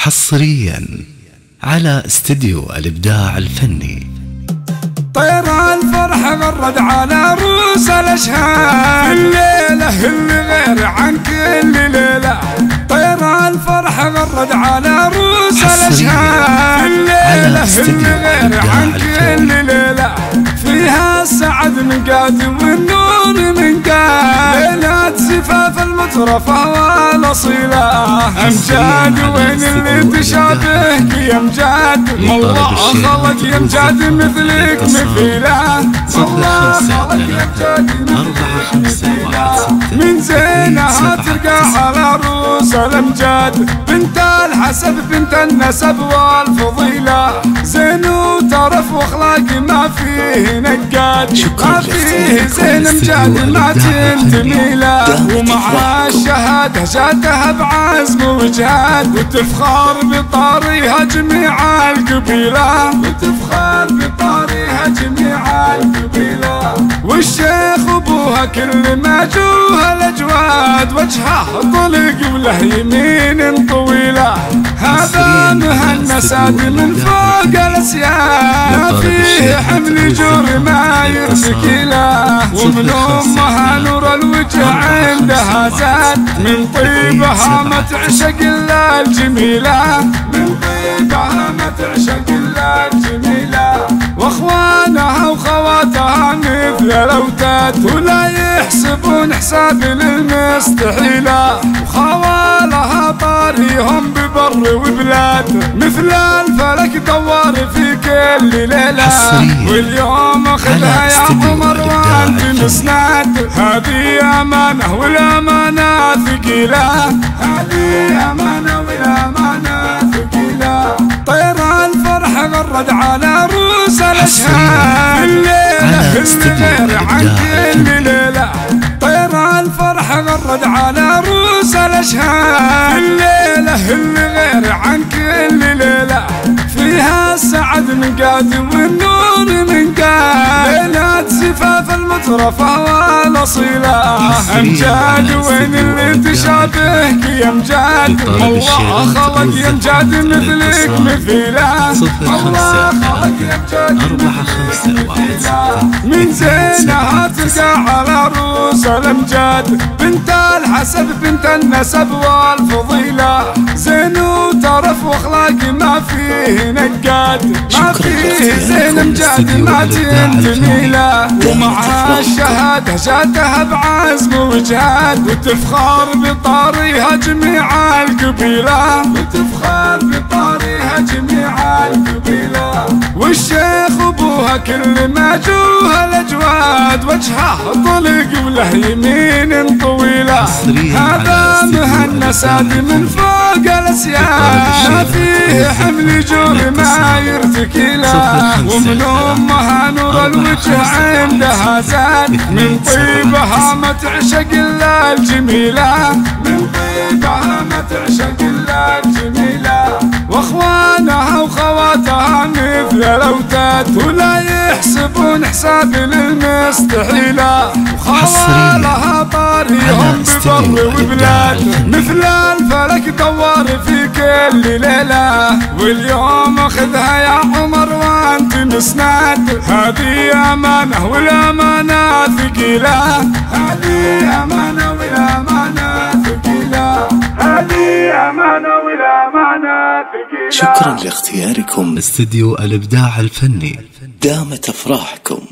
حصريا على استديو الإبداع الفني. طير الفرح غرد على روس الأشهاد. الليلة اللي غير عن كل ليلة. طير الفرح غرد على روس الأشهاد. الليلة اللي غير عن كل ليلة. فيها السعد من قاد والنور من قاد ليلة زفاف المترفة والأصيلة. أمجاد وين اللي تشابهك؟ يا امجاد الله خلق يا امجاد مثلك مثيلة. الله خلق يا مثيلة. من زينها ترقى على رؤوس الامجاد بنت الحسب بنت النسب والفضيلة. زين وترف واخلاق ما فيه نقاد. ما فيه زين امجاد ما تنتمي له ومع الشهادة جاتها بعزم وجهاد وتفخر بطاريها جميع القبيلة. وتفخر بطاريها جميع القبيلة. والشيخ أبوها كل ما جوها الأجواد. وجهه طلق وله يمين طويلة. هذا مهنا ساد من فوق الاسياد فيه حمل جور ما يرتكي له ومن امها نور الوجه عندها زاد من طيبها ما تعشق الا الجميله من طيبها ما تعشق الا الجميله واخوانها وخواتها مثل الاوتاد ولا يحسبون حساب للمستحيله وخوالها طاريهم ببر وبلاد. مثل الفلك دوار في كل ليلة. واليوم أخذها يا عمر وأنت مسناد هذه أمانة والأمانة ثقيله هذه أمانة والأمانة ثقيله طير الفرح غرد على رؤوس الأشهاد. الليلة اللي عن كل غرد على رؤوس الأشهاد. الليلة اللي غير عن كل ليلة. فيها السعد من قاد والنور من قاد. ليلة زفاف المترفة والأصيلة. أمجاد وين اللي تشابهك يا امجاد الله خلق يا امجاد مثلك مثيلة الله خلق يا امجاد مثلك من زينها تلقى على رؤوس الأمجاد. بنت الحسب بنت النسب والفضيلة. زين وترف واخلاق ما فيه نقاد. ما فيه زين أمجاد ما تنتمي له ومع الشهادة جاتها بعزم وجهاد وتفخر بطاريها جميع القبيلة. وتفخر ابوها كل ما جوها الأجواد وجهه طلق وله يمين طويلة. هذا مهنا ساد من فوق الأسياد. فيه حمل جور ما يرتكي له ومن أمها نور الوجه عندها زاد. من طيبها ما تعشق إلا الجميلة. من طيبها ما تعشق إلا الجميلة. وأخوانها وخواتها مثل الاوتاد يحسبون حساب للمستحيله وخوالها طاريهم ببر وبلاد. مثل الفلك دوار في كل ليلة. واليوم أخذها يا عمر وأنت مسناد. هذه أمانة والأمانة ثقيلة. هذه أمانة والأمانة ثقيلة. هذه أمانة والأمانة ثقيلة. شكرا لاختياركم. استديو الإبداع الفني. دامت أفراحكم.